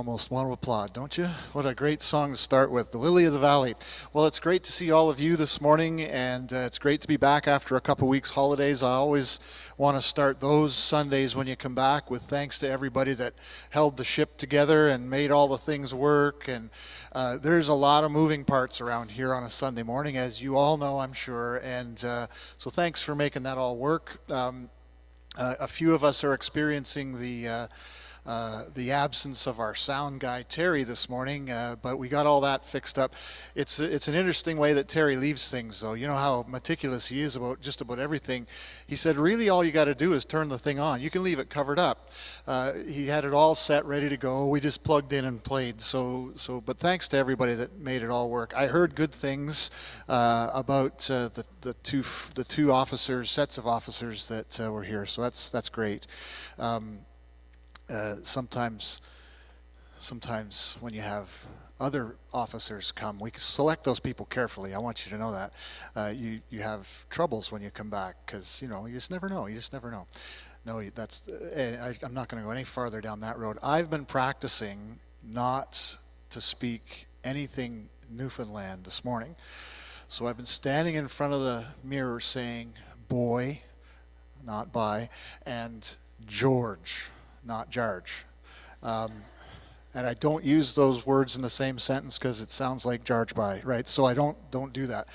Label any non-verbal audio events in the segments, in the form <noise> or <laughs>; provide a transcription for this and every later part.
almost want to applaud, don't you? What a great song to start with, The Lily of the Valley. Well, it's great to see all of you this morning, and uh, it's great to be back after a couple weeks' holidays. I always want to start those Sundays when you come back with thanks to everybody that held the ship together and made all the things work. And uh, there's a lot of moving parts around here on a Sunday morning, as you all know, I'm sure. And uh, so thanks for making that all work. Um, uh, a few of us are experiencing the uh, the absence of our sound guy Terry this morning, uh, but we got all that fixed up. It's it's an interesting way that Terry leaves things, though. You know how meticulous he is about just about everything. He said, really, all you got to do is turn the thing on. You can leave it covered up. Uh, he had it all set, ready to go. We just plugged in and played. So so, but thanks to everybody that made it all work. I heard good things uh, about uh, the the two the two officers, sets of officers that were here. So that's that's great. Um, uh, sometimes, sometimes when you have other officers come, we select those people carefully. I want you to know that. Uh, you you have troubles when you come back because you know you just never know. You just never know. No, that's. Uh, I, I'm not going to go any farther down that road. I've been practicing not to speak anything Newfoundland this morning. So I've been standing in front of the mirror saying, boy, not by, and George not Jarge. Um, and I don't use those words in the same sentence because it sounds like Jarge by, right? So I don't don't do that.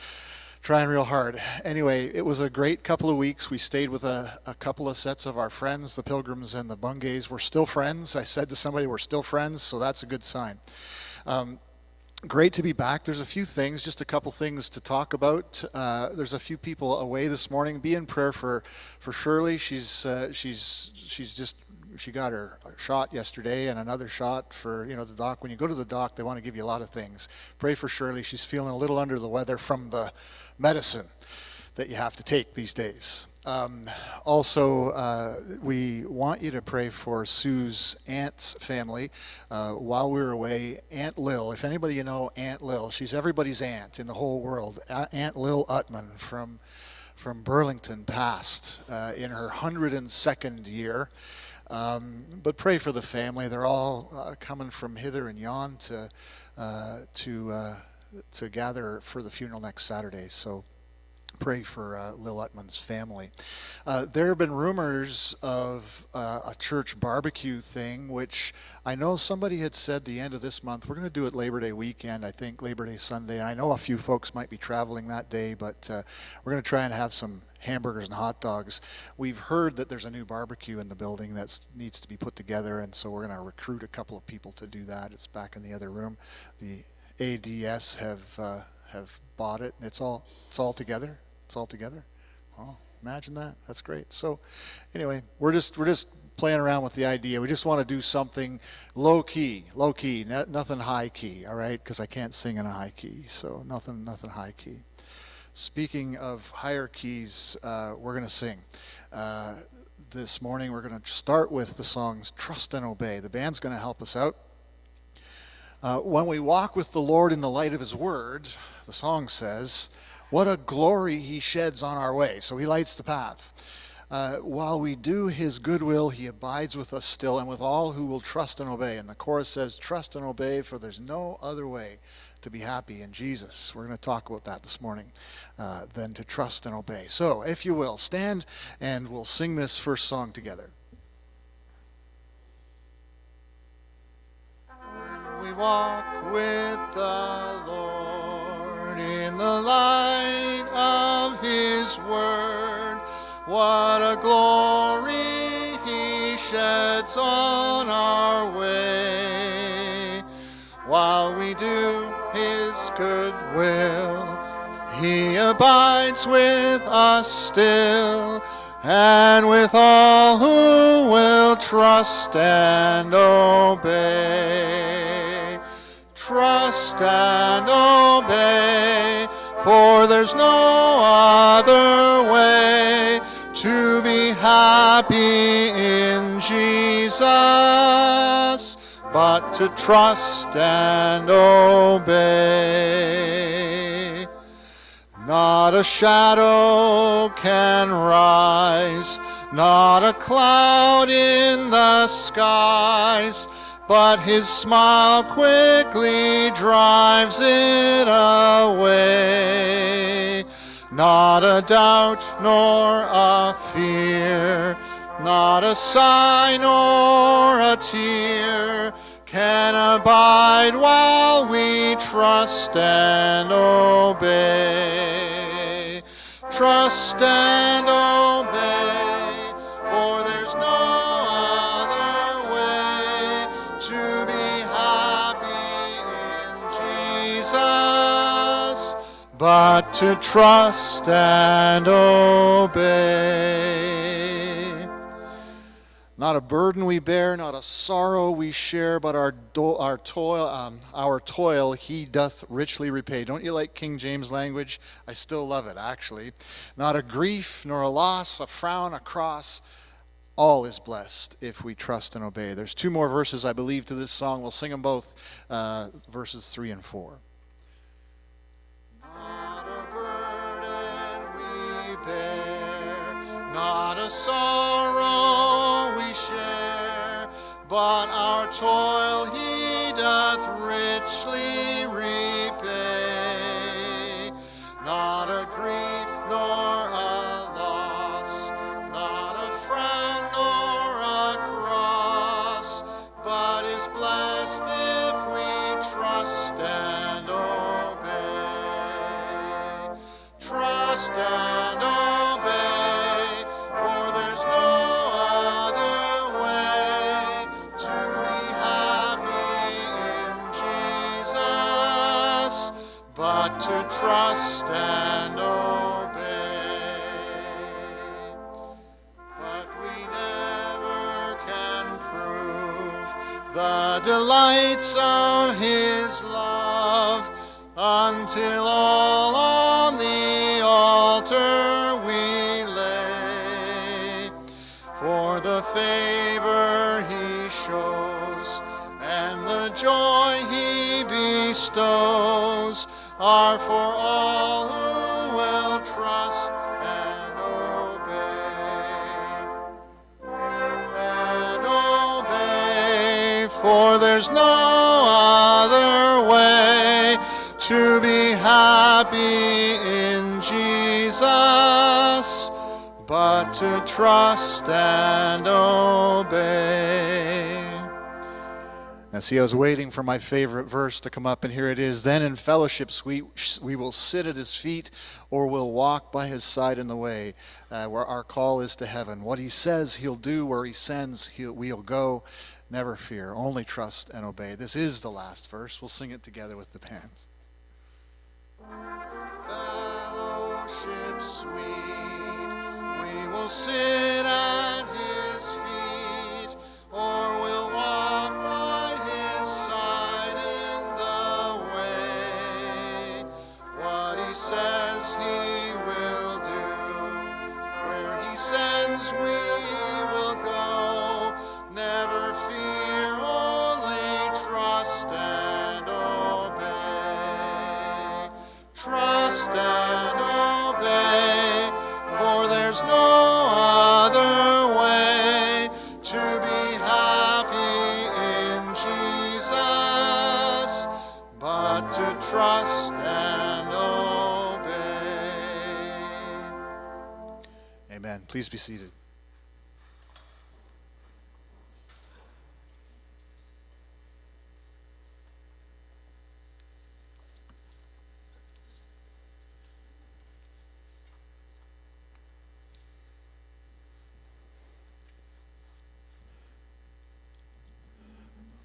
Trying real hard. Anyway, it was a great couple of weeks. We stayed with a, a couple of sets of our friends, the Pilgrims and the Bungays. We're still friends. I said to somebody, we're still friends, so that's a good sign. Um, great to be back. There's a few things, just a couple things to talk about. Uh, there's a few people away this morning. Be in prayer for for Shirley. She's uh, she's she's just she got her shot yesterday and another shot for you know the doc. When you go to the doc, they want to give you a lot of things. Pray for Shirley. She's feeling a little under the weather from the medicine that you have to take these days. Um, also, uh, we want you to pray for Sue's aunt's family. Uh, while we were away, Aunt Lil, if anybody you know Aunt Lil, she's everybody's aunt in the whole world. Aunt Lil Utman from, from Burlington passed uh, in her 102nd year. Um, but pray for the family. They're all uh, coming from hither and yon to uh, to uh, to gather for the funeral next Saturday. So pray for uh, Lil Utman's family. Uh, there have been rumors of uh, a church barbecue thing, which I know somebody had said the end of this month. We're going to do it Labor Day weekend, I think Labor Day Sunday. And I know a few folks might be traveling that day, but uh, we're going to try and have some hamburgers and hot dogs. We've heard that there's a new barbecue in the building that needs to be put together, and so we're going to recruit a couple of people to do that. It's back in the other room. The ADS have uh, have bought it, and it's all it's all together. It's all together. Oh, imagine that. That's great. So, anyway, we're just we're just playing around with the idea. We just want to do something low key, low key, nothing high key. All right, because I can't sing in a high key, so nothing nothing high key. Speaking of keys, uh, we're going to sing. Uh, this morning, we're going to start with the songs Trust and Obey. The band's going to help us out. Uh, when we walk with the Lord in the light of His Word, the song says, what a glory he sheds on our way. So he lights the path. Uh, while we do his goodwill, he abides with us still and with all who will trust and obey. And the chorus says, Trust and obey, for there's no other way to be happy in Jesus. We're going to talk about that this morning, uh, than to trust and obey. So, if you will, stand and we'll sing this first song together. We walk with the Lord in the light of His Word. What a glory He sheds on our way Good will. He abides with us still, and with all who will trust and obey. Trust and obey, for there's no other way to be happy in Jesus but to trust and obey. Not a shadow can rise, not a cloud in the skies but his smile quickly drives it away. Not a doubt nor a fear, not a sigh nor a tear can abide while we trust and obey. Trust and obey, for there's no other way to be happy in Jesus but to trust and obey. Not a burden we bear, not a sorrow we share, but our, do- our toil, um, our toil he doth richly repay. Don't you like King James language? I still love it, actually. Not a grief, nor a loss, a frown, a cross. All is blessed if we trust and obey. There's two more verses, I believe, to this song. We'll sing them both, uh, verses three and four. Not a burden we bear, not a sorrow but our toil he doth richly of His happy in Jesus but to trust and obey. Now, see, I was waiting for my favorite verse to come up, and here it is. Then in fellowship we, we will sit at his feet or we'll walk by his side in the way, uh, where our call is to heaven. What he says he'll do, where he sends we'll go. Never fear, only trust and obey. This is the last verse. We'll sing it together with the band. Fellowship sweet, we will sit at his Please be seated.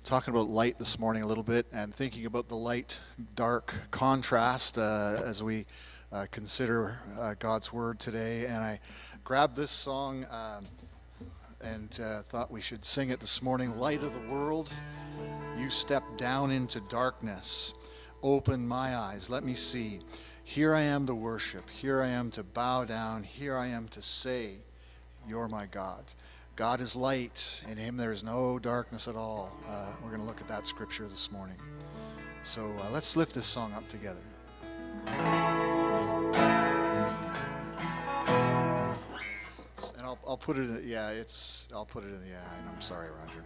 talking about light this morning a little bit and thinking about the light dark contrast uh, as we uh, consider uh, God's Word today. And I grabbed this song um, and uh, thought we should sing it this morning Light of the world, you step down into darkness. Open my eyes, let me see. Here I am to worship, here I am to bow down, here I am to say, You're my God. God is light. In him there is no darkness at all. Uh, we're going to look at that scripture this morning. So uh, let's lift this song up together. I'll, put it in, yeah, it's, I'll put it in, yeah, I'm sorry, Roger.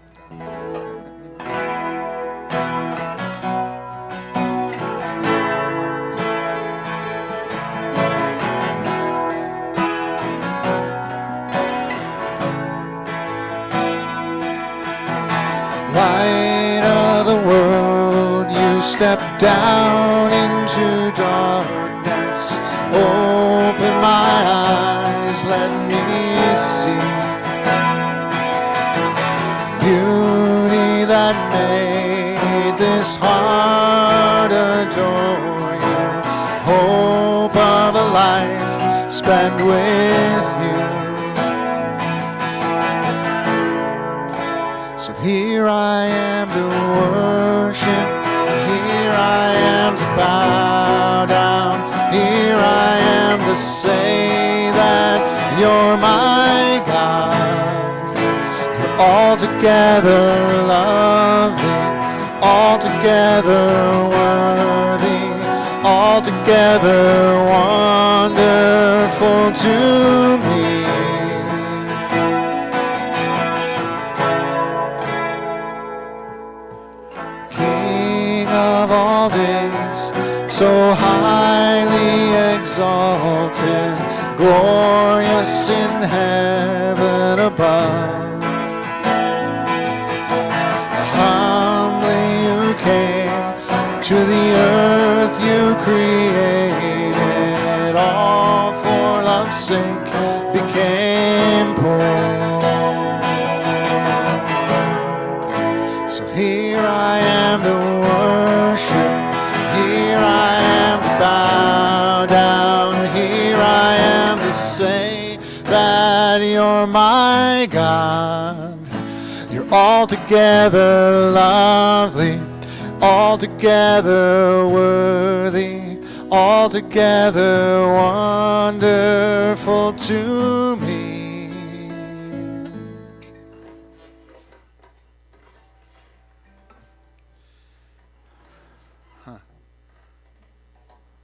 Light of the world, you step down into darkness. Open see. Beauty that made this heart altogether all together worthy, all together wonderful to created, all for love's sake became poor. So here I am to worship, here I am to bow down, here I am to say that you're my God. You're altogether lovely, altogether worthy, altogether wonderful to me. Huh.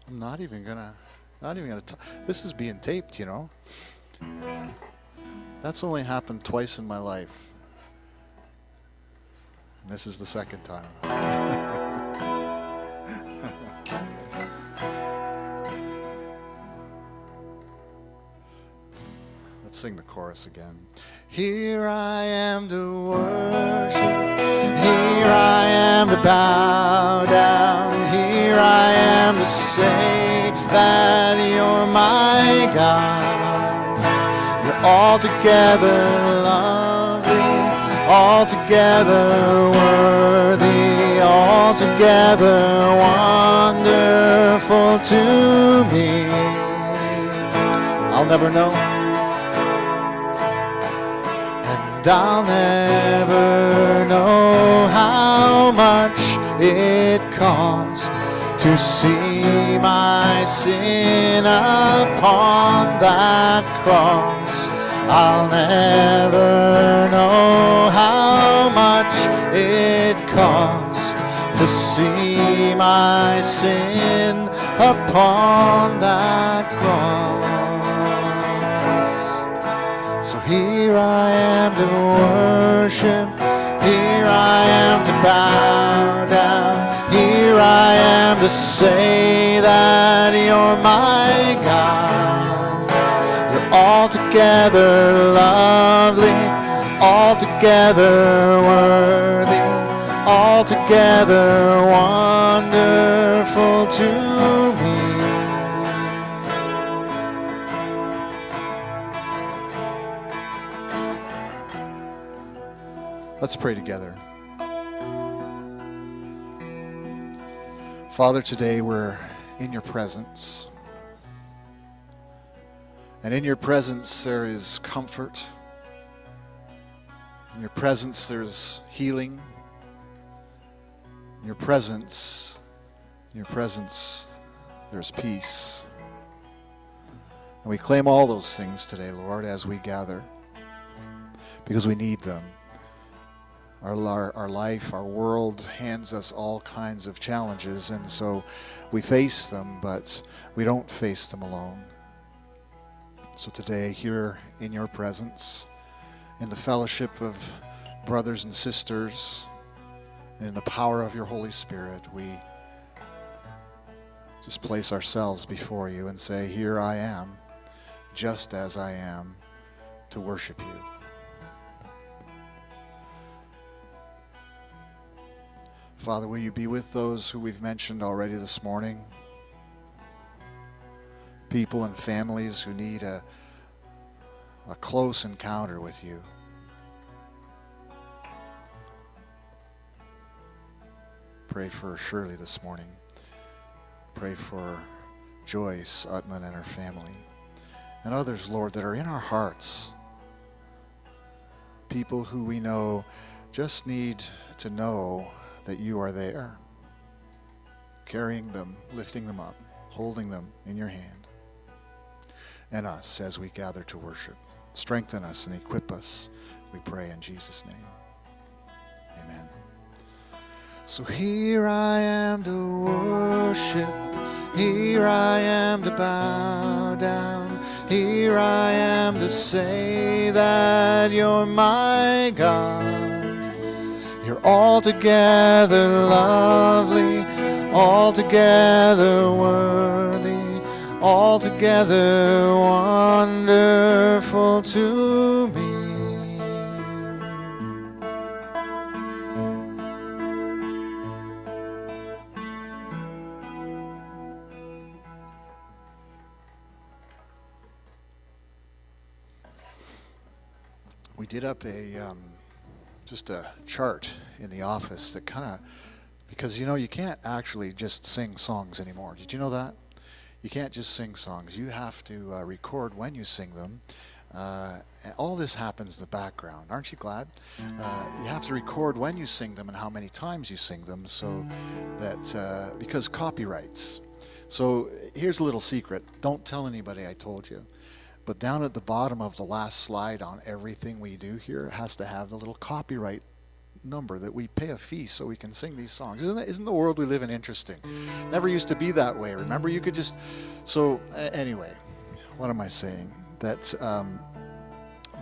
I'm not even gonna, not even gonna. This is being taped, you know. That's only happened twice in my life. This is the second time. <laughs> Let's sing the chorus again. Here I am to worship. Here I am to bow down. Here I am to say that you're my God. You're altogether altogether worthy, altogether wonderful to me. I'll never know. And I'll never know how much it cost to see my sin upon that cross. I'll never know how much it cost to see my sin upon that cross. So here I am to worship, here I am to bow down, here I am to say altogether lovely, altogether worthy, altogether wonderful to me. Let's pray together. Father, today we're in your presence. And in your presence there is comfort. In your presence there's healing. In your presence, in your presence there's peace. And we claim all those things today, Lord, as we gather because we need them. Our, our, our life, our world hands us all kinds of challenges, and so we face them, but we don't face them alone. So today, here in your presence, in the fellowship of brothers and sisters, And in the power of your Holy Spirit, we just place ourselves before you and say, Here I am, just as I am, to worship you. Father, will you be with those who we've mentioned already this morning? People and families who need a, a close encounter with you. Pray for Shirley this morning. Pray for Joyce Utman and her family. And others, Lord, that are in our hearts. People who we know just need to know that you are there, carrying them, lifting them up, holding them in your hand. And us as we gather to worship. Strengthen us and equip us, we pray in Jesus' name. Amen. So here I am to worship, here I am to bow down, here I am to say that you're my God. You're altogether lovely, altogether worthy, altogether wonderful to me. We did up a um, just a chart in the office that kind of because you know you can't actually just sing songs anymore. Did you know that? You can't just sing songs. You have to uh, record when you sing them. Uh, all this happens in the background. Aren't you glad? Uh, you have to record when you sing them and how many times you sing them, so that uh, because copyrights. So here's a little secret. Don't tell anybody I told you. But down at the bottom of the last slide on everything we do here has to have the little copyright number that we pay a fee so we can sing these songs. Isn't, it, isn't the world we live in interesting? Never used to be that way. Remember, you could just. So, uh, anyway, what am I saying? That. Um,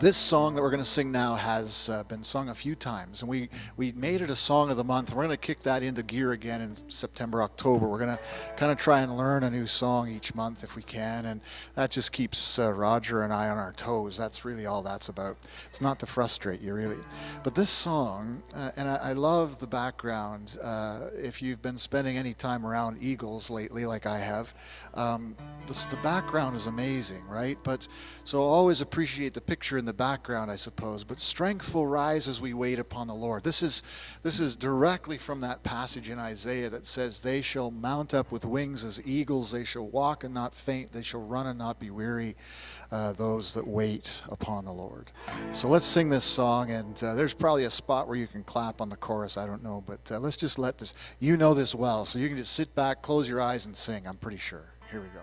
this song that we're going to sing now has uh, been sung a few times, and we, we made it a song of the month. We're going to kick that into gear again in September, October. We're going to kind of try and learn a new song each month if we can, and that just keeps uh, Roger and I on our toes. That's really all that's about. It's not to frustrate you, really. But this song, uh, and I, I, love the background. Uh, if you've been spending any time around Eagles lately, like I have, um, this, the background is amazing, right? But so always appreciate the picture in the background, I suppose. But strength will rise as we wait upon the Lord. This is this is directly from that passage in Isaiah that says, "They shall mount up with wings as eagles; they shall walk and not faint; they shall run and not be weary." Uh, those that wait upon the Lord. So let's sing this song, and uh, there's probably a spot where you can clap on the chorus. I don't know, but uh, let's just let this. You know this well, so you can just sit back, close your eyes, and sing. I'm pretty sure. Here we go.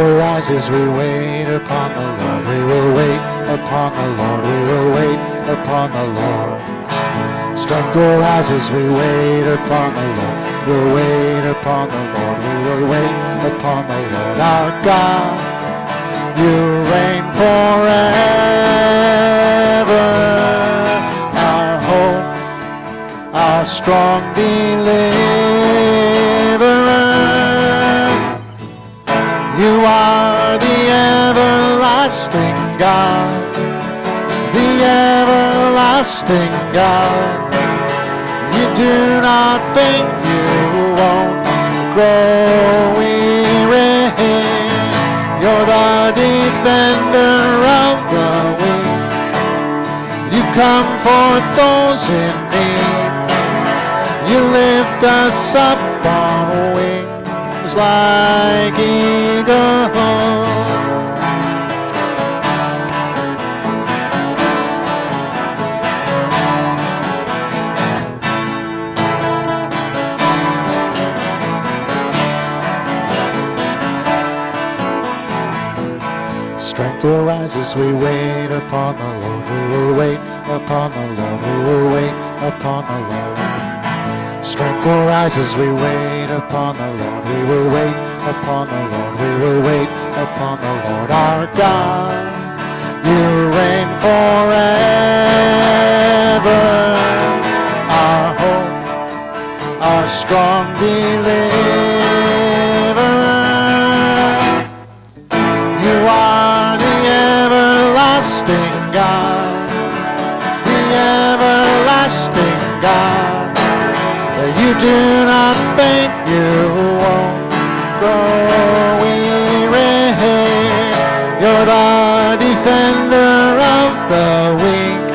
Will as we wait upon the Lord. We will wait upon the Lord. We will wait upon the Lord. Strength will rise as we wait upon the Lord. We'll wait upon the Lord. We will wait upon the Lord our God. You reign forever. Our hope, our strong deliverer. You are the everlasting God, the everlasting God. You do not think you won't grow weary. You're the defender of the weak. You comfort those in need. You lift us up on wings like eagles. Strength will rise as we wait upon the Lord. We will wait upon the Lord. We will wait upon the Lord. Strength will rise as we wait upon the Lord. We will wait upon the Lord. We will wait upon the Lord our God. You reign forever. Our hope, our strong deliverer. You are the everlasting God, the everlasting God. The weak.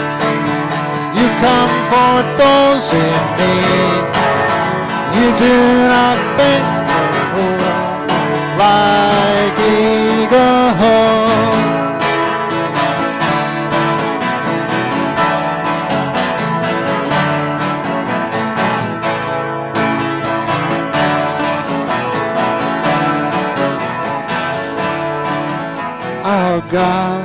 You comfort those in need. You do not faint like eagles. God,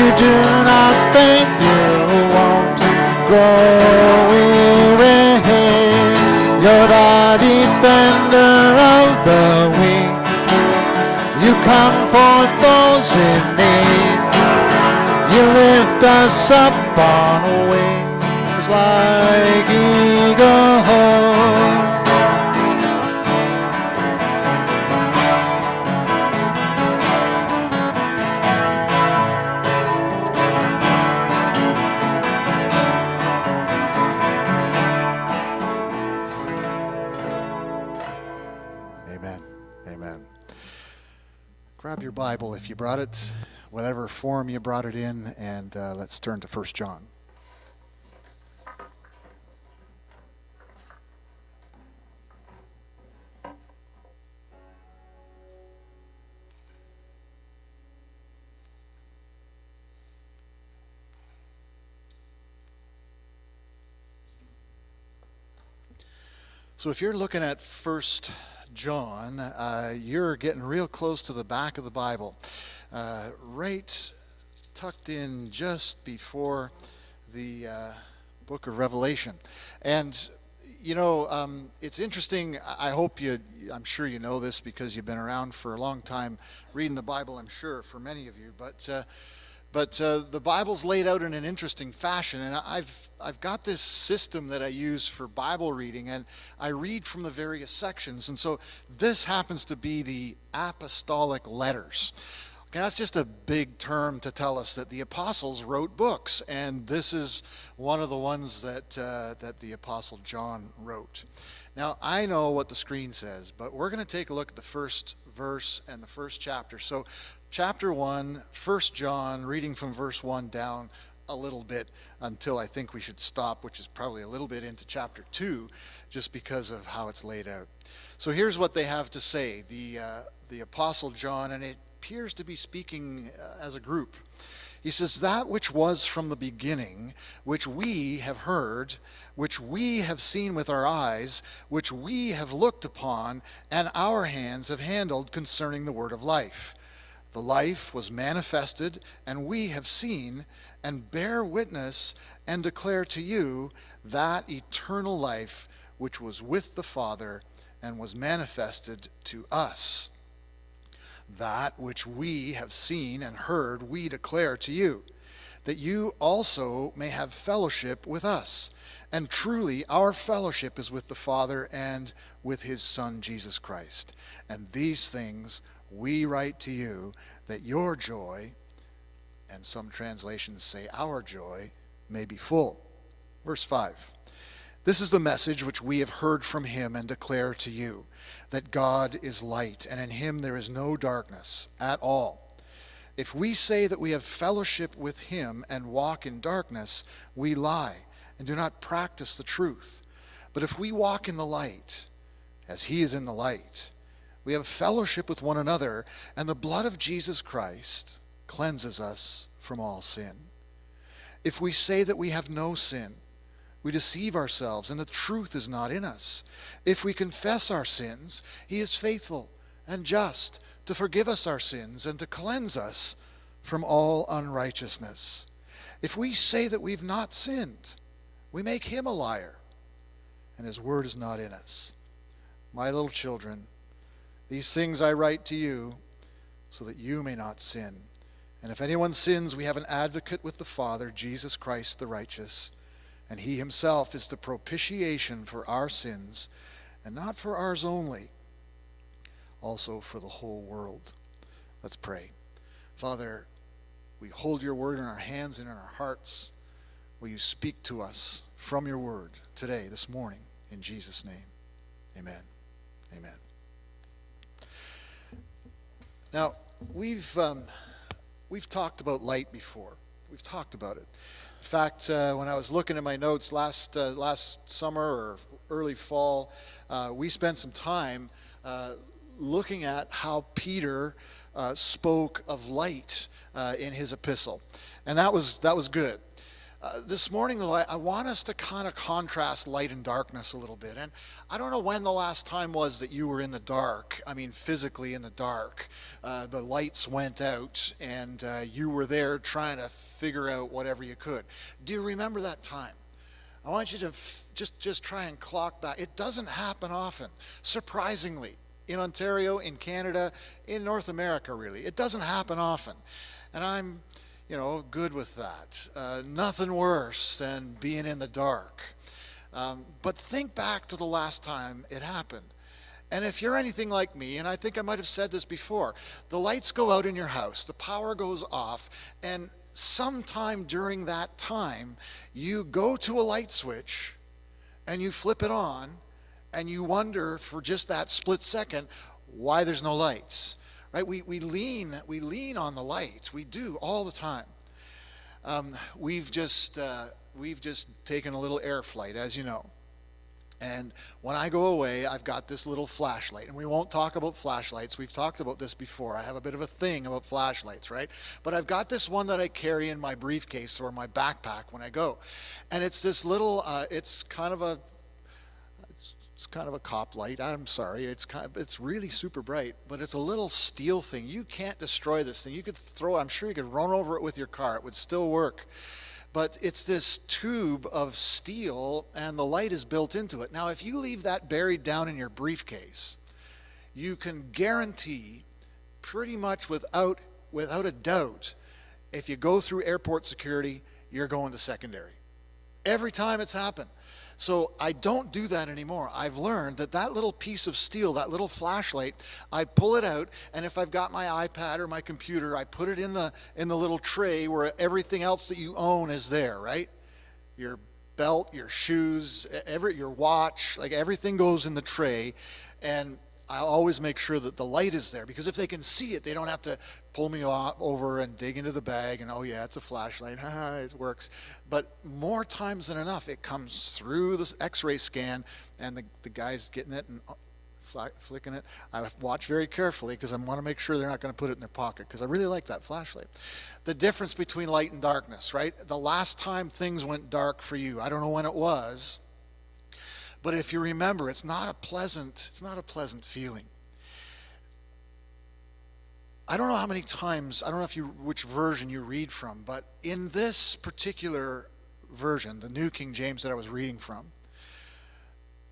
You do not think you won't grow weary. You're the defender of the weak. You comfort those in need. You lift us up on wings like eagles. Brought it, whatever form you brought it in, and uh, let's turn to 1 John. So if you're looking at First John, uh, you're getting real close to the back of the Bible, uh, right tucked in just before the uh, book of Revelation. And you know, um, it's interesting. I hope you, I'm sure you know this because you've been around for a long time reading the Bible, I'm sure, for many of you. But uh, but uh, the Bible's laid out in an interesting fashion, and I've I've got this system that I use for Bible reading, and I read from the various sections, and so this happens to be the apostolic letters. Okay, that's just a big term to tell us that the apostles wrote books, and this is one of the ones that uh, that the apostle John wrote. Now I know what the screen says, but we're going to take a look at the first verse and the first chapter. So, chapter one, First John, reading from verse one down a little bit until I think we should stop, which is probably a little bit into chapter two, just because of how it's laid out. So here's what they have to say: the uh, the apostle John, and it appears to be speaking uh, as a group. He says, That which was from the beginning, which we have heard, which we have seen with our eyes, which we have looked upon, and our hands have handled concerning the word of life. The life was manifested, and we have seen, and bear witness, and declare to you that eternal life which was with the Father and was manifested to us. That which we have seen and heard, we declare to you, that you also may have fellowship with us. And truly, our fellowship is with the Father and with his Son, Jesus Christ. And these things we write to you, that your joy, and some translations say our joy, may be full. Verse 5. This is the message which we have heard from him and declare to you that God is light, and in him there is no darkness at all. If we say that we have fellowship with him and walk in darkness, we lie and do not practice the truth. But if we walk in the light, as he is in the light, We have fellowship with one another, and the blood of Jesus Christ cleanses us from all sin. If we say that we have no sin, we deceive ourselves, and the truth is not in us. If we confess our sins, He is faithful and just to forgive us our sins and to cleanse us from all unrighteousness. If we say that we've not sinned, we make Him a liar, and His word is not in us. My little children, these things I write to you so that you may not sin. And if anyone sins, we have an advocate with the Father, Jesus Christ the righteous. And he himself is the propitiation for our sins, and not for ours only, also for the whole world. Let's pray. Father, we hold your word in our hands and in our hearts. Will you speak to us from your word today, this morning, in Jesus' name? Amen. Amen. Now, we've. Um, we've talked about light before. We've talked about it. Fact, uh, when I was looking at my notes last uh, last summer or early fall, uh, we spent some time uh, looking at how Peter uh, spoke of light in his epistle, and that was that was good. Uh, this morning, though, I, want us to kind of contrast light and darkness a little bit. And I don't know when the last time was that you were in the dark. I mean, physically in the dark. Uh, the lights went out, and uh, you were there trying to figure out whatever you could. Do you remember that time? I want you to just just try and clock back. It doesn't happen often, surprisingly, in Ontario, in Canada, in North America. Really, it doesn't happen often, and I'm you know, good with that. Uh, nothing worse than being in the dark. Um, but think back to the last time it happened. And if you're anything like me, and I think I might have said this before, the lights go out in your house, the power goes off, and sometime during that time, you go to a light switch and you flip it on, and you wonder for just that split second why there's no lights right? We, we, lean, we lean on the light. We do all the time. Um, we've, just, uh, we've just taken a little air flight, as you know. And when I go away, I've got this little flashlight. And we won't talk about flashlights. We've talked about this before. I have a bit of a thing about flashlights, right? But I've got this one that I carry in my briefcase or my backpack when I go. And it's this little, uh, it's kind of a it's kind of a cop light. I'm sorry. It's kind of, it's really super bright, but it's a little steel thing. You can't destroy this thing. You could throw I'm sure you could run over it with your car. It would still work. But it's this tube of steel and the light is built into it. Now, if you leave that buried down in your briefcase, you can guarantee pretty much without without a doubt if you go through airport security, you're going to secondary. Every time it's happened. So I don't do that anymore. I've learned that that little piece of steel, that little flashlight, I pull it out, and if I've got my iPad or my computer, I put it in the in the little tray where everything else that you own is there, right? Your belt, your shoes, every your watch, like everything goes in the tray, and I always make sure that the light is there because if they can see it, they don't have to pull me over and dig into the bag and, oh, yeah, it's a flashlight. <laughs> it works. But more times than enough, it comes through the x ray scan and the, the guy's getting it and uh, flicking it. I watch very carefully because I want to make sure they're not going to put it in their pocket because I really like that flashlight. The difference between light and darkness, right? The last time things went dark for you, I don't know when it was but if you remember, it's not a pleasant, it's not a pleasant feeling. I don't know how many times, I don't know if you which version you read from, but in this particular version, the New King James that I was reading from,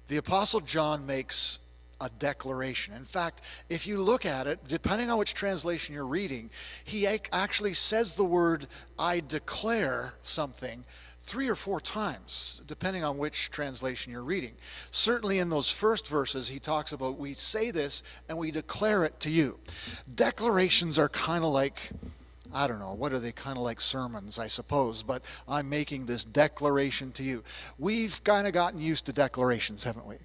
the apostle John makes a declaration. In fact, if you look at it, depending on which translation you're reading, he actually says the word I declare something three or four times, depending on which translation you're reading. Certainly in those first verses, he talks about we say this and we declare it to you. Declarations are kind of like, I don't know, what are they kind of like sermons, I suppose, but I'm making this declaration to you. We've kind of gotten used to declarations, haven't we?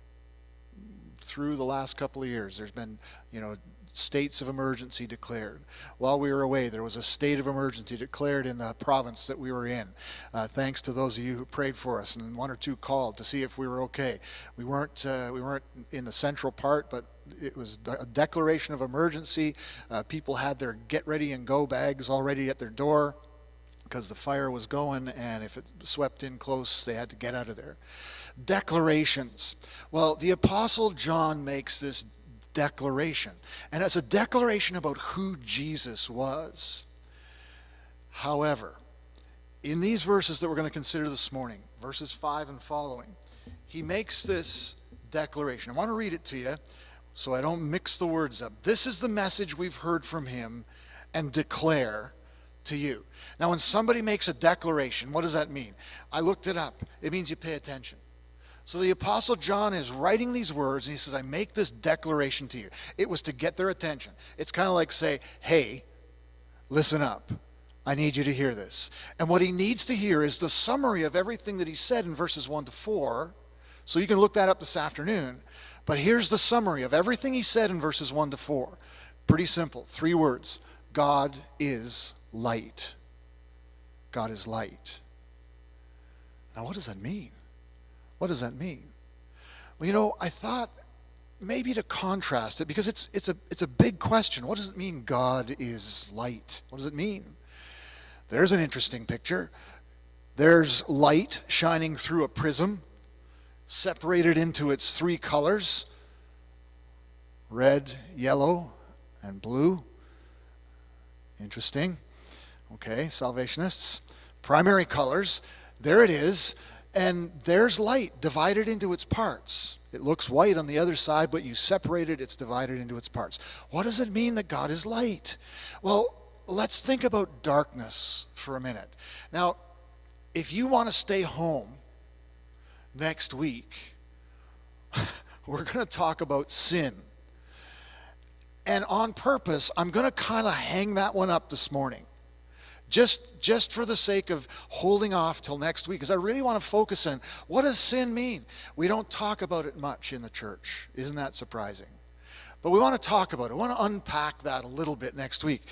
Through the last couple of years, there's been, you know, states of emergency declared. While we were away, there was a state of emergency declared in the province that we were in. Uh, thanks to those of you who prayed for us, and one or two called to see if we were okay. We weren't uh, we weren't in the central part, but it was a declaration of emergency. Uh, people had their get ready and go bags already at their door because the fire was going, and if it swept in close, they had to get out of there. Declarations. Well, the Apostle John makes this declaration, and it's a declaration about who Jesus was. However, in these verses that we're going to consider this morning, verses 5 and following, he makes this declaration. I want to read it to you so I don't mix the words up. This is the message we've heard from him and declare to you. Now, when somebody makes a declaration, what does that mean? I looked it up. It means you pay attention. So the Apostle John is writing these words, and he says, I make this declaration to you. It was to get their attention. It's kind of like say, hey, listen up. I need you to hear this. And what he needs to hear is the summary of everything that he said in verses 1 to 4. So you can look that up this afternoon. But here's the summary of everything he said in verses 1 to 4. Pretty simple. Three words God is light. God is light. Now, what does that mean? What does that mean? Well, you know, I thought maybe to contrast it because it's, it's, a, it's a big question. What does it mean, God is light? What does it mean? There's an interesting picture. There's light shining through a prism, separated into its three colors red, yellow, and blue. Interesting. Okay, Salvationists. Primary colors. There it is. And there's light divided into its parts. It looks white on the other side, but you separate it, it's divided into its parts. What does it mean that God is light? Well, let's think about darkness for a minute. Now, if you want to stay home next week, <laughs> we're going to talk about sin. And on purpose, I'm going to kind of hang that one up this morning just just for the sake of holding off till next week because i really want to focus on what does sin mean we don't talk about it much in the church isn't that surprising but we want to talk about it. We want to unpack that a little bit next week.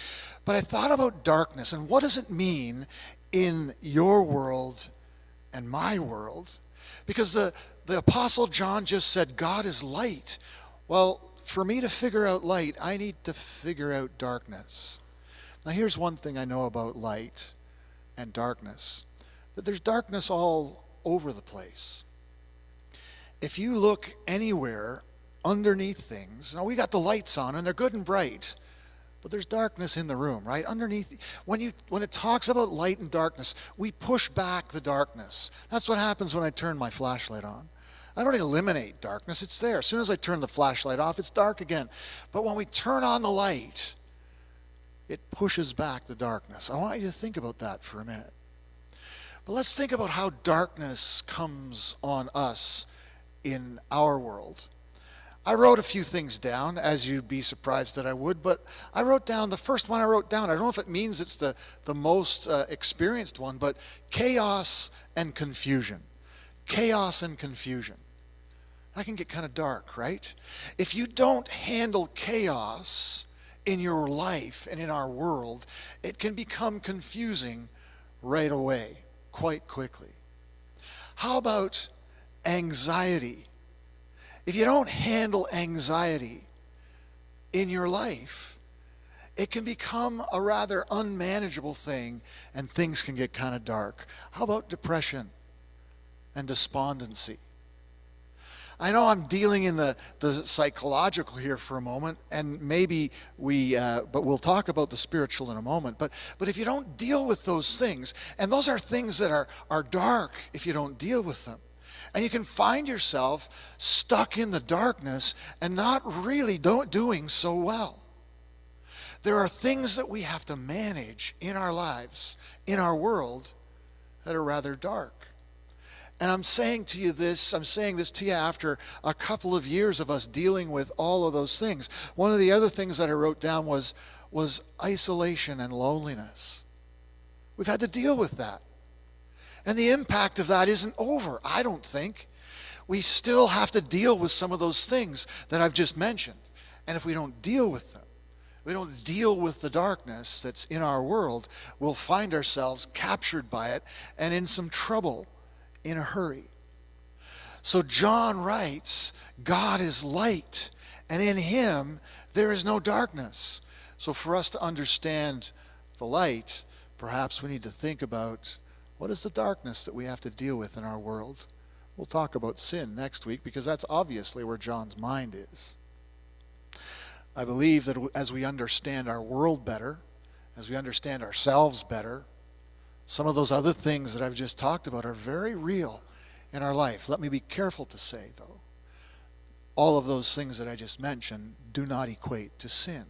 But I thought about darkness and what does it mean in your world and my world? Because the, the Apostle John just said, God is light. Well, for me to figure out light, I need to figure out darkness. Now, here's one thing I know about light and darkness that there's darkness all over the place. If you look anywhere underneath things, now we got the lights on and they're good and bright, but there's darkness in the room, right? Underneath, when, you, when it talks about light and darkness, we push back the darkness. That's what happens when I turn my flashlight on. I don't eliminate darkness, it's there. As soon as I turn the flashlight off, it's dark again. But when we turn on the light, it pushes back the darkness. I want you to think about that for a minute. But let's think about how darkness comes on us in our world. I wrote a few things down, as you'd be surprised that I would, but I wrote down the first one I wrote down. I don't know if it means it's the, the most uh, experienced one, but chaos and confusion. Chaos and confusion. That can get kind of dark, right? If you don't handle chaos in your life and in our world, it can become confusing right away, quite quickly. How about anxiety? if you don't handle anxiety in your life, it can become a rather unmanageable thing and things can get kind of dark. How about depression and despondency? I know I'm dealing in the, the psychological here for a moment, and maybe we, uh, but we'll talk about the spiritual in a moment. But, but if you don't deal with those things, and those are things that are, are dark if you don't deal with them, and you can find yourself stuck in the darkness and not really doing so well. There are things that we have to manage in our lives, in our world, that are rather dark. And I'm saying to you this, I'm saying this to you after a couple of years of us dealing with all of those things. One of the other things that I wrote down was, was isolation and loneliness. We've had to deal with that. And the impact of that isn't over, I don't think. We still have to deal with some of those things that I've just mentioned. And if we don't deal with them, we don't deal with the darkness that's in our world, we'll find ourselves captured by it and in some trouble in a hurry. So John writes, God is light and in him there is no darkness. So, for us to understand the light, perhaps we need to think about what is the darkness that we have to deal with in our world. We'll talk about sin next week because that's obviously where John's mind is. I believe that as we understand our world better, as we understand ourselves better, some of those other things that I've just talked about are very real in our life. Let me be careful to say, though, all of those things that I just mentioned do not equate to sin.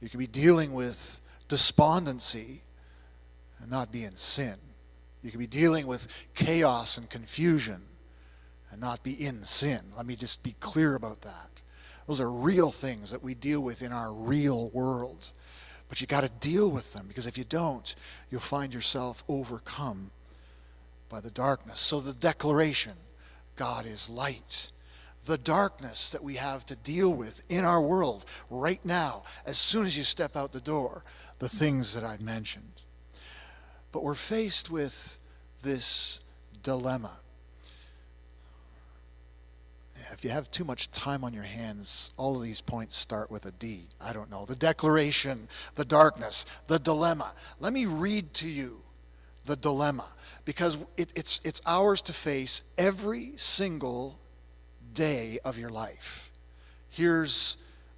You could be dealing with despondency and not be in sin. You could be dealing with chaos and confusion and not be in sin. Let me just be clear about that. Those are real things that we deal with in our real world. But you got to deal with them because if you don't, you'll find yourself overcome by the darkness. So the declaration God is light. The darkness that we have to deal with in our world right now, as soon as you step out the door, the things that I mentioned. But we're faced with this dilemma if you have too much time on your hands, all of these points start with a D. I don't know. The declaration, the darkness, the dilemma. Let me read to you the dilemma because it, it's, it's ours to face every single day of your life. Here's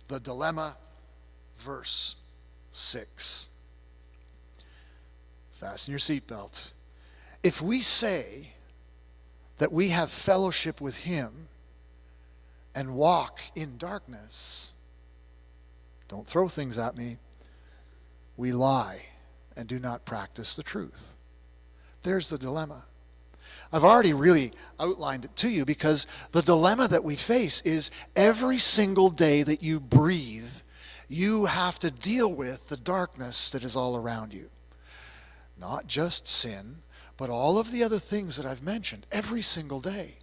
the dilemma, verse 6. Fasten your seatbelt. If we say that we have fellowship with Him, and walk in darkness. Don't throw things at me. We lie and do not practice the truth. There's the dilemma. I've already really outlined it to you because the dilemma that we face is every single day that you breathe, you have to deal with the darkness that is all around you. Not just sin, but all of the other things that I've mentioned every single day.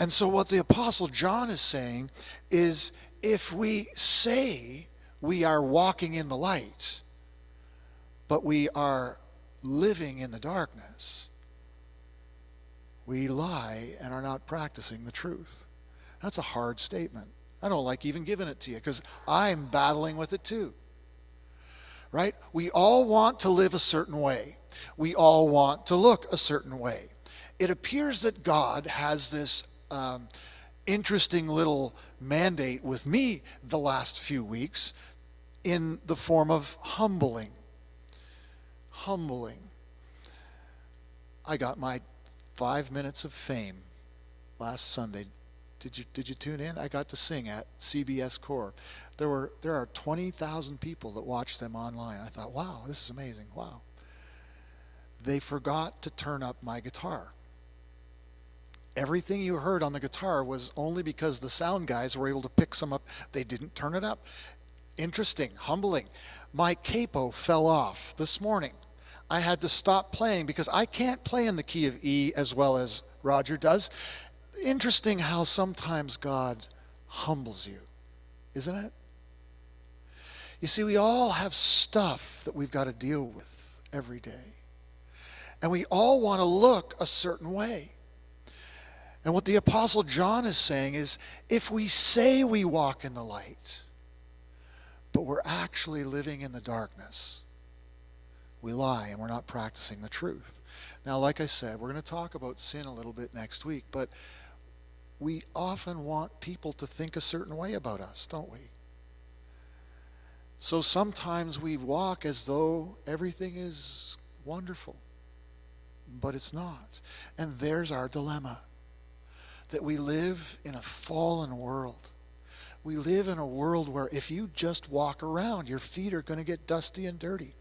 And so, what the Apostle John is saying is if we say we are walking in the light, but we are living in the darkness, we lie and are not practicing the truth. That's a hard statement. I don't like even giving it to you because I'm battling with it too. Right? We all want to live a certain way, we all want to look a certain way. It appears that God has this um, interesting little mandate with me the last few weeks in the form of humbling. Humbling. I got my five minutes of fame last Sunday. Did you did you tune in? I got to sing at CBS Corps. There were there are twenty thousand people that watched them online. I thought, wow, this is amazing. Wow. They forgot to turn up my guitar everything you heard on the guitar was only because the sound guys were able to pick some up. They didn't turn it up. Interesting, humbling. My capo fell off this morning. I had to stop playing because I can't play in the key of E as well as Roger does. Interesting how sometimes God humbles you, isn't it? You see, we all have stuff that we've got to deal with every day. And we all want to look a certain way. And what the Apostle John is saying is if we say we walk in the light, but we're actually living in the darkness, we lie and we're not practicing the truth. Now, like I said, we're going to talk about sin a little bit next week, but we often want people to think a certain way about us, don't we? So sometimes we walk as though everything is wonderful, but it's not. And there's our dilemma that we live in a fallen world. We live in a world where if you just walk around, your feet are going to get dusty and dirty.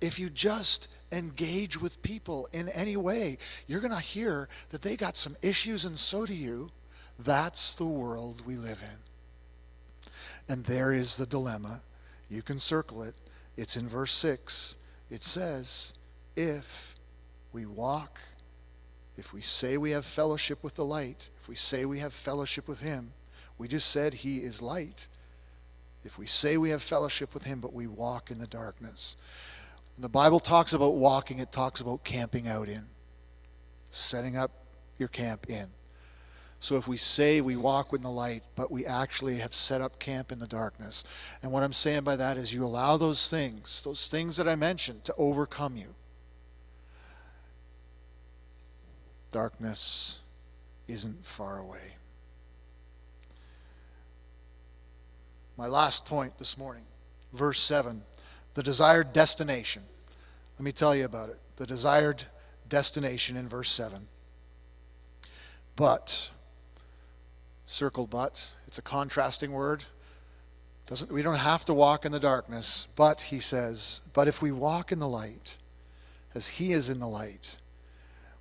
If you just engage with people in any way, you're going to hear that they got some issues and so do you. That's the world we live in. And there is the dilemma. You can circle it. It's in verse 6. It says, If we walk if we say we have fellowship with the light, if we say we have fellowship with Him, we just said He is light. If we say we have fellowship with Him, but we walk in the darkness. When the Bible talks about walking, it talks about camping out in, setting up your camp in. So if we say we walk in the light, but we actually have set up camp in the darkness, and what I'm saying by that is you allow those things, those things that I mentioned, to overcome you. Darkness isn't far away. My last point this morning, verse 7, the desired destination. Let me tell you about it. The desired destination in verse 7. But, circle but, it's a contrasting word. Doesn't, we don't have to walk in the darkness, but, he says, but if we walk in the light, as he is in the light,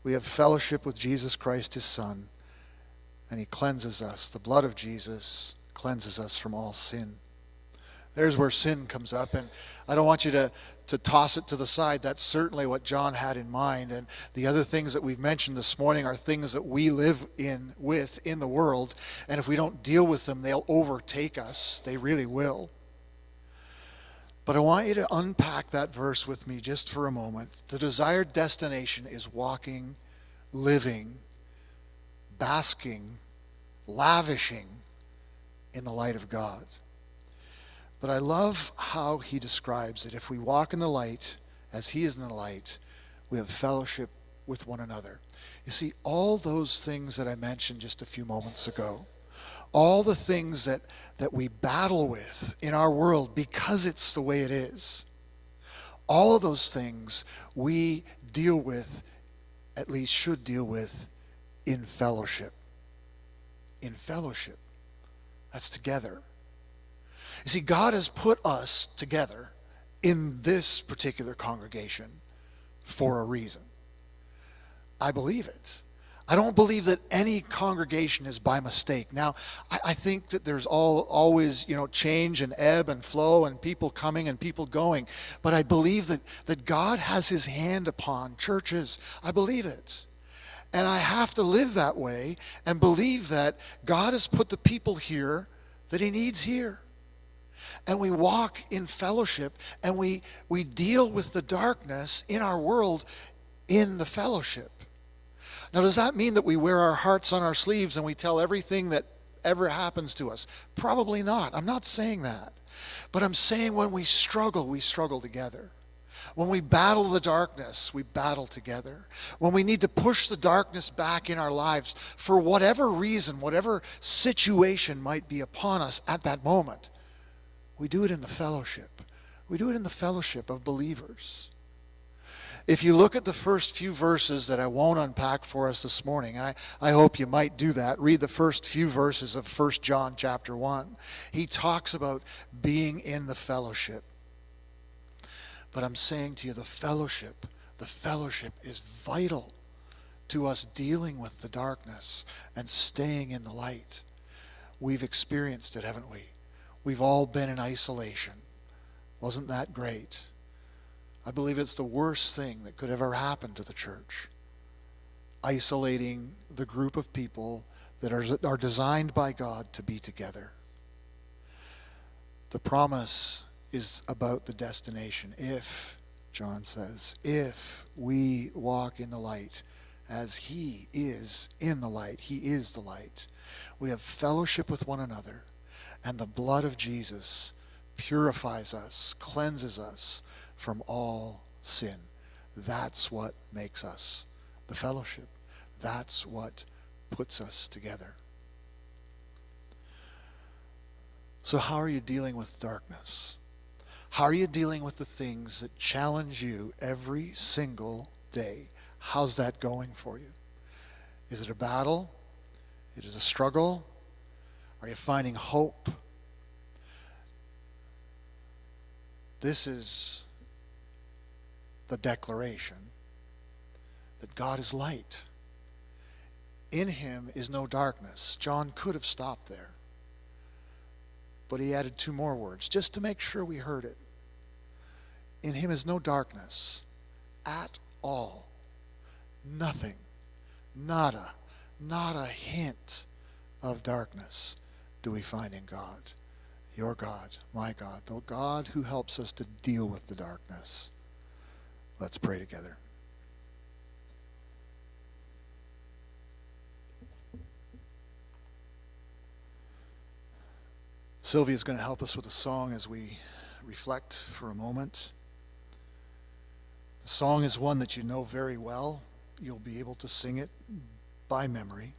we have fellowship with Jesus Christ, his Son, and he cleanses us. The blood of Jesus cleanses us from all sin. There's where sin comes up, and I don't want you to, to toss it to the side. That's certainly what John had in mind. And the other things that we've mentioned this morning are things that we live in with in the world. And if we don't deal with them, they'll overtake us. They really will. But I want you to unpack that verse with me just for a moment. The desired destination is walking, living, basking, lavishing in the light of God. But I love how he describes it. If we walk in the light as he is in the light, we have fellowship with one another. You see, all those things that I mentioned just a few moments ago, all the things that, that we battle with in our world because it's the way it is, all of those things we deal with, at least should deal with, in fellowship. In fellowship. That's together. You see, God has put us together in this particular congregation for a reason. I believe it. I don't believe that any congregation is by mistake. Now, I, I, think that there's all, always, you know, change and ebb and flow and people coming and people going. But I believe that, that God has his hand upon churches. I believe it. And I have to live that way and believe that God has put the people here that he needs here and we walk in fellowship and we, we deal with the darkness in our world in the fellowship. Now, does that mean that we wear our hearts on our sleeves and we tell everything that ever happens to us? Probably not. I'm not saying that. But I'm saying when we struggle, we struggle together. When we battle the darkness, we battle together. When we need to push the darkness back in our lives for whatever reason, whatever situation might be upon us at that moment, we do it in the fellowship. We do it in the fellowship of believers. If you look at the first few verses that I won't unpack for us this morning, I, I hope you might do that. Read the first few verses of 1 John chapter 1. He talks about being in the fellowship. But I'm saying to you, the fellowship, the fellowship is vital to us dealing with the darkness and staying in the light. We've experienced it, haven't we? We've all been in isolation. Wasn't that great? I believe it's the worst thing that could ever happen to the church. Isolating the group of people that are, are designed by God to be together. The promise is about the destination. If, John says, if we walk in the light as He is in the light, He is the light, we have fellowship with one another and the blood of Jesus purifies us, cleanses us from all sin. That's what makes us the fellowship. That's what puts us together. So, how are you dealing with darkness? How are you dealing with the things that challenge you every single day? How's that going for you? Is it a battle? It is a struggle? Are you finding hope? This is the declaration that God is light. In him is no darkness. John could have stopped there. But he added two more words just to make sure we heard it. In him is no darkness at all. Nothing. Nada. Not a hint of darkness do we find in God. Your God, my God, the God who helps us to deal with the darkness. Let's pray together. Sylvia is going to help us with a song as we reflect for a moment. The song is one that you know very well. You'll be able to sing it by memory.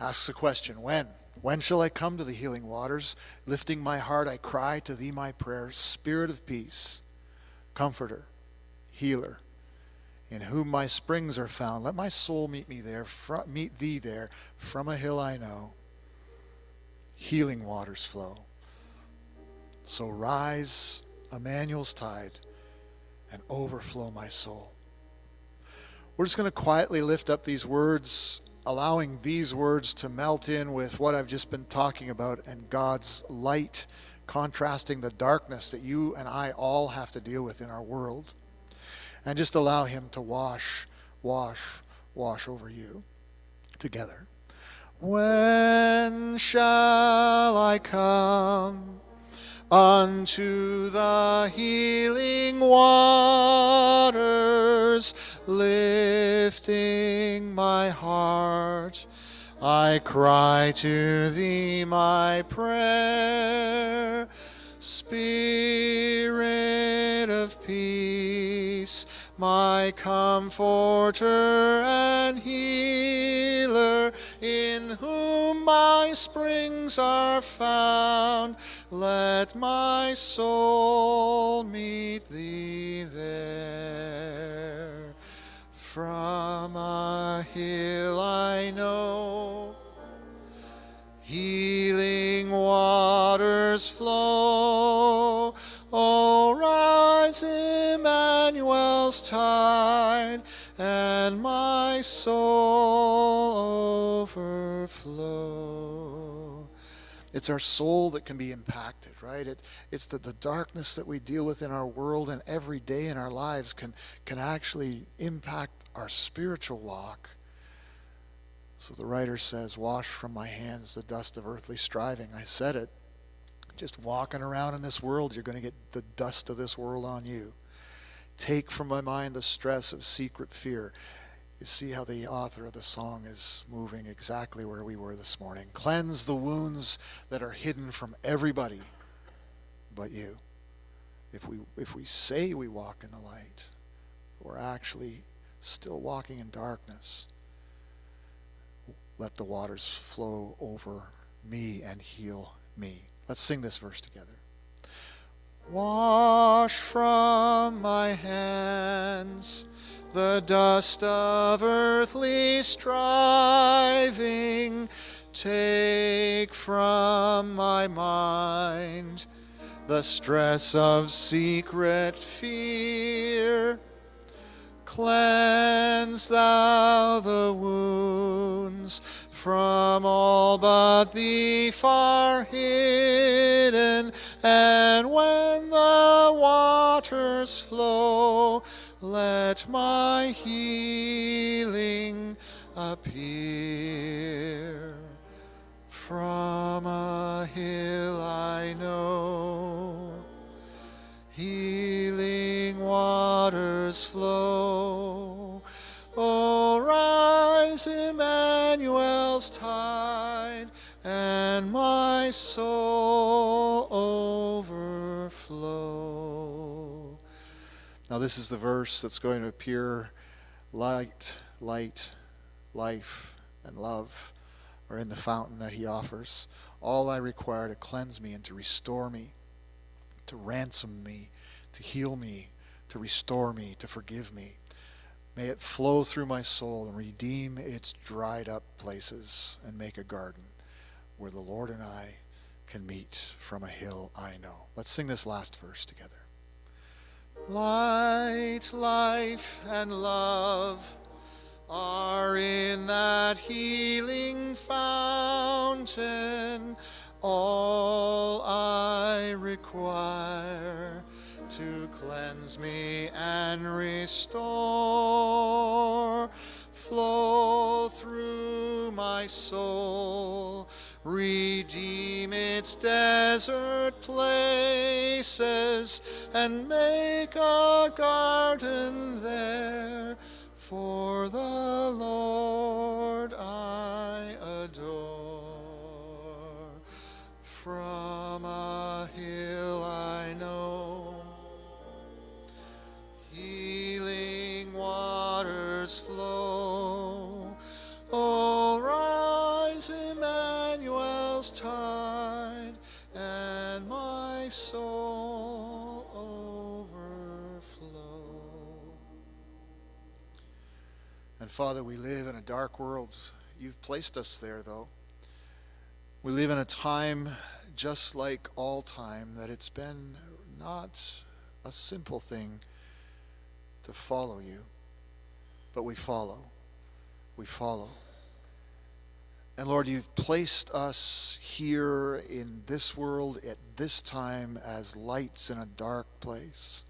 Asks the question, when? When shall I come to the healing waters? Lifting my heart, I cry to thee, my prayer. Spirit of peace, comforter, healer, in whom my springs are found. Let my soul meet me there, meet thee there, from a hill I know. Healing waters flow. So rise, Emmanuel's tide, and overflow my soul. We're just going to quietly lift up these words, allowing these words to melt in with what I've just been talking about and God's light, contrasting the darkness that you and I all have to deal with in our world. And just allow Him to wash, wash, wash over you together. When shall I come? unto the healing waters, lifting my heart. I cry to thee my prayer, Spirit of peace, my comforter and healer, in whom my springs are found. Let my soul meet thee there. It's our soul that can be impacted, right? It, it's the, the darkness that we deal with in our world and every day in our lives can, can actually impact our spiritual walk. So the writer says, Wash from my hands the dust of earthly striving. I said it. Just walking around in this world, you're going to get the dust of this world on you. Take from my mind the stress of secret fear. You see how the author of the song is moving exactly where we were this morning. Cleanse the wounds that are hidden from everybody but you. If we, if we say we walk in the light, we're actually still walking in darkness. Let the waters flow over me and heal me. Let's sing this verse together. Wash from my hands the dust of earthly striving. Take from my mind the stress of secret fear. Cleanse thou the wounds from all but thee far hidden, and when the waters flow, let my healing appear. Now, this is the verse that's going to appear light, light, life, and love are in the fountain that he offers. All I require to cleanse me and to restore me, to ransom me, to heal me, to restore me, to forgive me. May it flow through my soul and redeem its dried up places and make a garden where the Lord and I can meet from a hill I know. Let's sing this last verse together. Light, life, and love are in that healing fountain. All I require to cleanse me and restore flow through my soul, redeem its desert places, and make a garden there for the Lord I Father, we live in a dark world. You've placed us there, though. We live in a time just like all time that it's been not a simple thing to follow you, but we follow. We follow. And Lord, you've placed us here in this world at this time as lights in a dark place.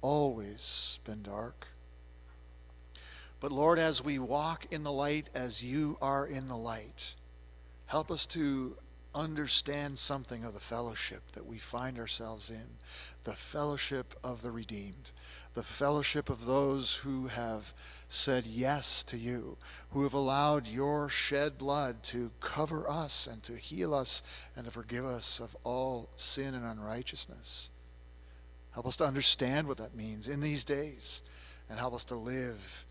Always been dark. But Lord, as we walk in the light as you are in the light, help us to understand something of the fellowship that we find ourselves in the fellowship of the redeemed, the fellowship of those who have said yes to you, who have allowed your shed blood to cover us and to heal us and to forgive us of all sin and unrighteousness. Help us to understand what that means in these days and help us to live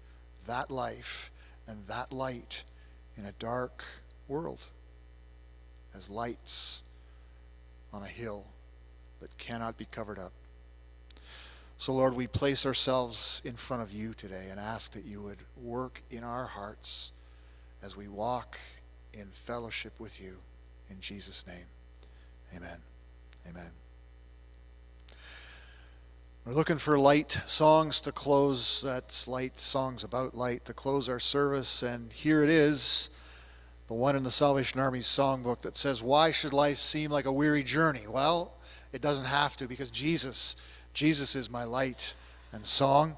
that life and that light in a dark world as lights on a hill that cannot be covered up. So, Lord, we place ourselves in front of you today and ask that you would work in our hearts as we walk in fellowship with you. In Jesus' name, amen. Amen. We're looking for light songs to close. That's light songs about light to close our service. And here it is, the one in the Salvation Army's songbook that says, Why should life seem like a weary journey? Well, it doesn't have to because Jesus Jesus is my light and song.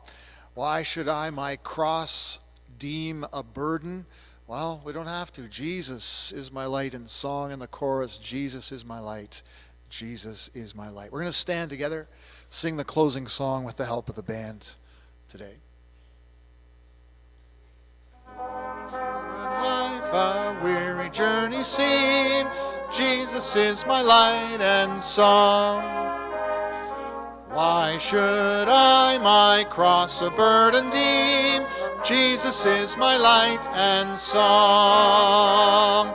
Why should I my cross deem a burden? Well, we don't have to. Jesus is my light and song in the chorus. Jesus is my light. Jesus is my light. We're going to stand together, sing the closing song with the help of the band today. Life a weary journey seem, Jesus is my light and song. Why should I my cross a burden deem? Jesus is my light and song.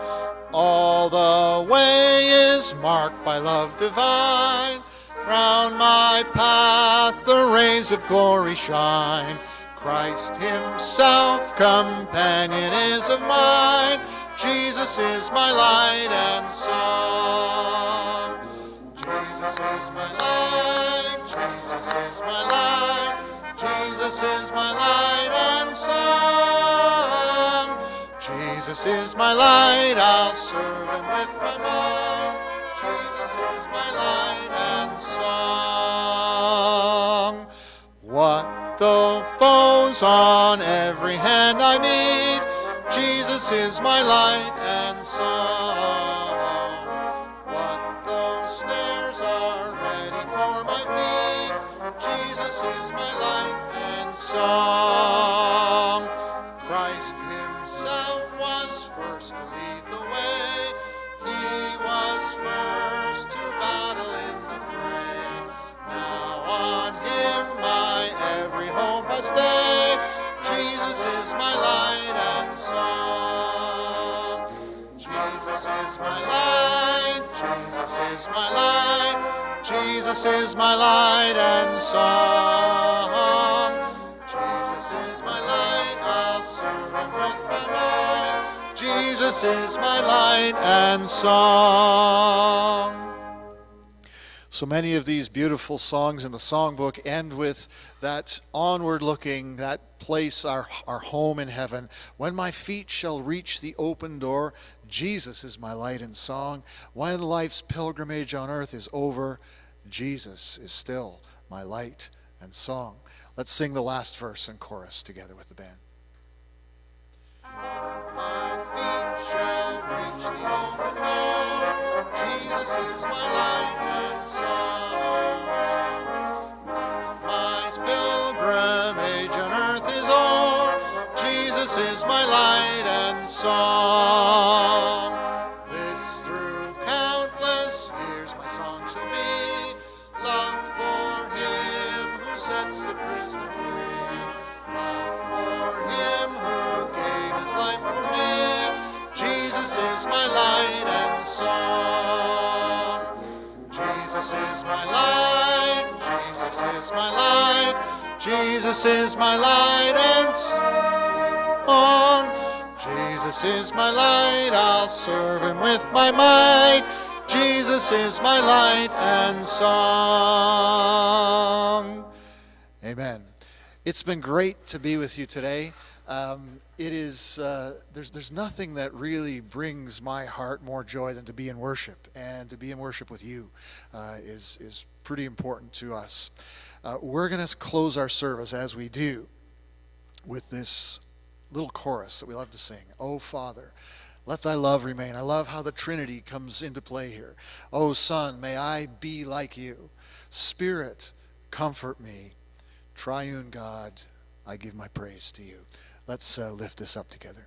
All the way is marked by love divine. Round my path the rays of glory shine. Christ himself companion is of mine. Jesus is my light and song. Jesus is my light. Jesus is my light, Jesus is my light Jesus is my light, I'll serve him with my mind. Jesus is my light and song. What though foes on every hand I meet, Jesus is my light and song. What snares are ready for my feet, Jesus is my light and song. Jesus is my light. And song. Jesus is my light and song. Jesus is my light and song. So many of these beautiful songs in the songbook end with that onward looking, that place, our, our home in heaven. When my feet shall reach the open door, Jesus is my light and song. When life's pilgrimage on earth is over, Jesus is still my light and song. Let's sing the last verse and chorus together with the band. My feet shall reach the open door. Jesus is my light and song. My pilgrimage on earth is o'er. Jesus is my light and song. Jesus is my light and song. Jesus is my light. I'll serve him with my might. Jesus is my light and song. Amen. It's been great to be with you today. Um, it is uh, there's there's nothing that really brings my heart more joy than to be in worship, and to be in worship with you uh, is is pretty important to us. Uh, we're going to close our service as we do with this little chorus that we love to sing. Oh Father, let thy love remain. I love how the Trinity comes into play here. Oh Son, may I be like you. Spirit, comfort me. Triune God, I give my praise to you. Let's uh, lift this up together.